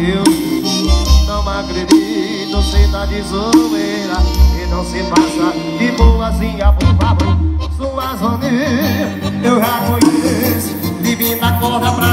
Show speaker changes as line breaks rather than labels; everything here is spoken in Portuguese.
Deus. Não acredito, cê tá de zoeira. E não se passa de boazinha, por favor Suas maneiras eu já conheço. Divina corda pra